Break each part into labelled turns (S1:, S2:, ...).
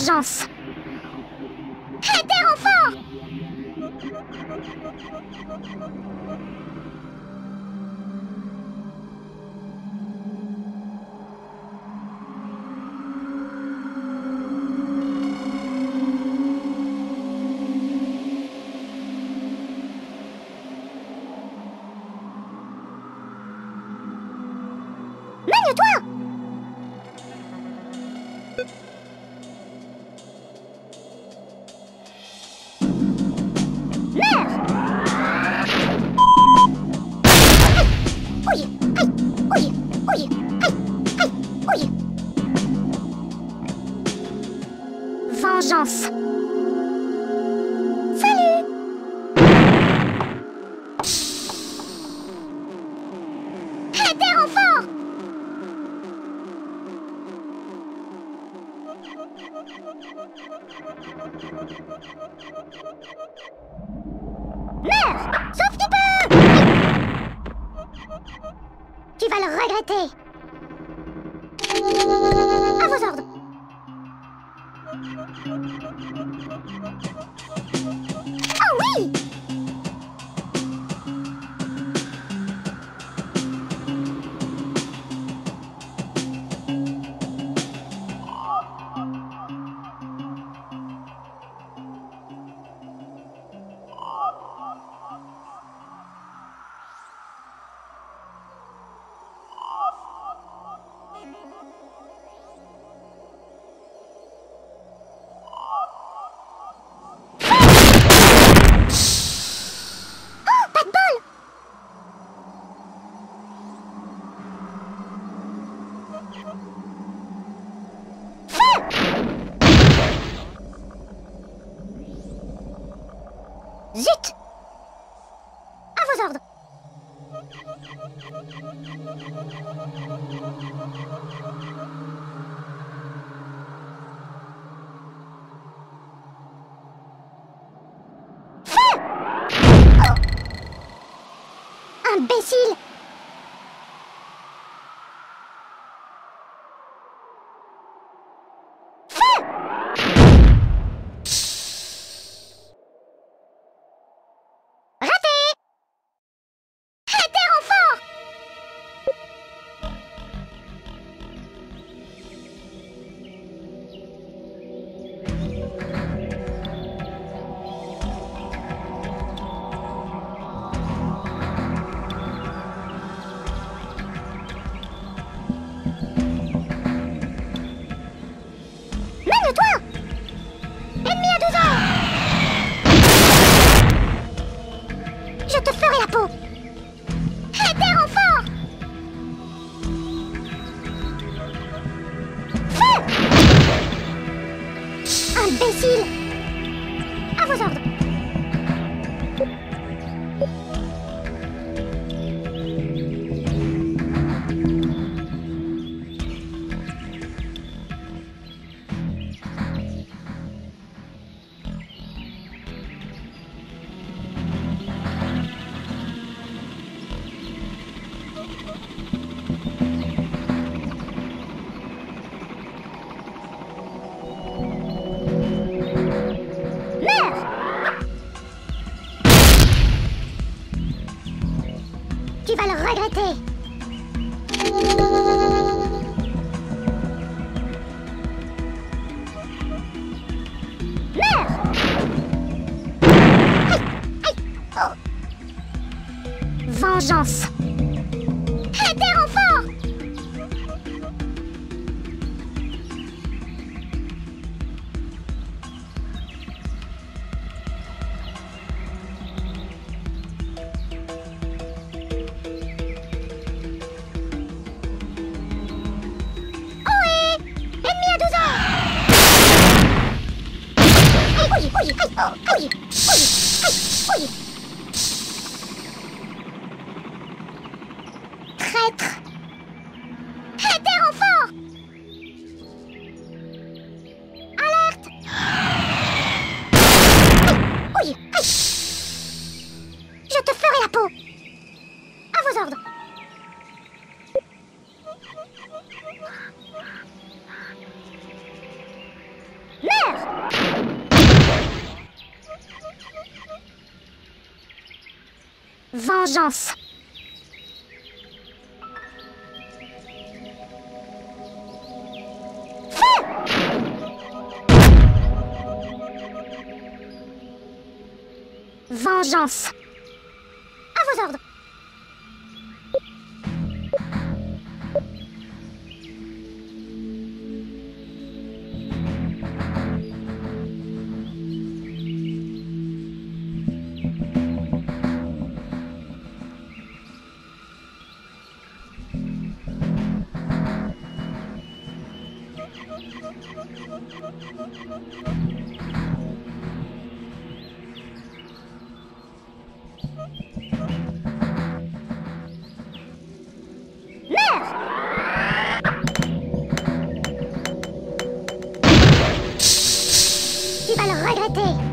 S1: Vengeance Meurs Sauf tu peux Tu vas le regretter. À vos ordres Zut! À vos ordres. Imbécile Feu Imbécile À vengeance. À terre, enfant Oh, yeah. ordre. Meurs Vengeance Vengeance. À vos ordres. Tu vas le regretter.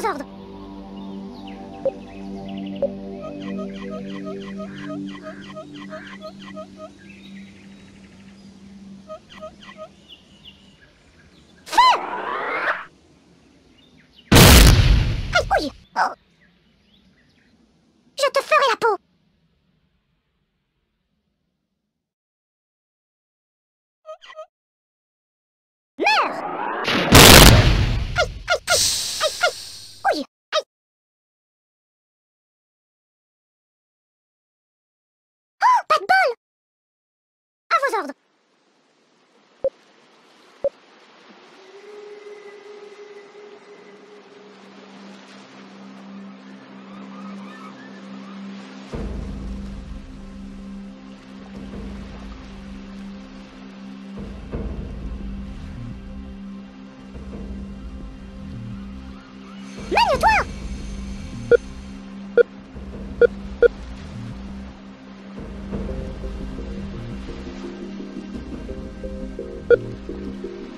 S1: ざわざ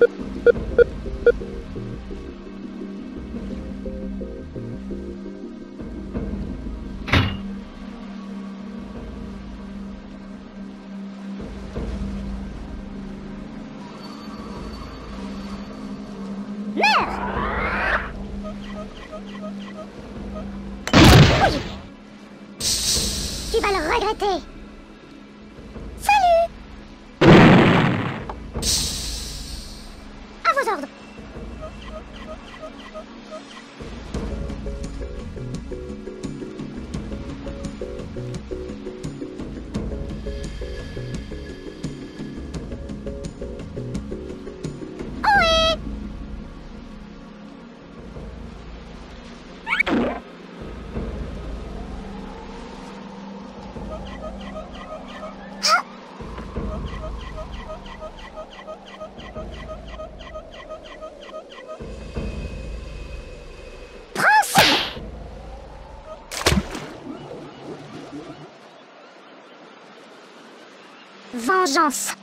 S1: Ha ha ha! だ vengeance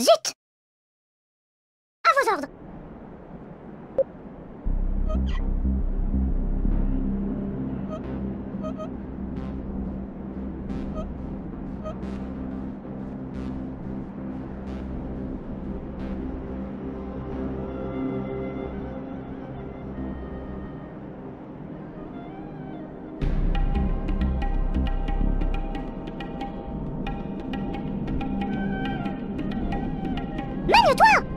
S1: Zut! À vos ordres Lève-toi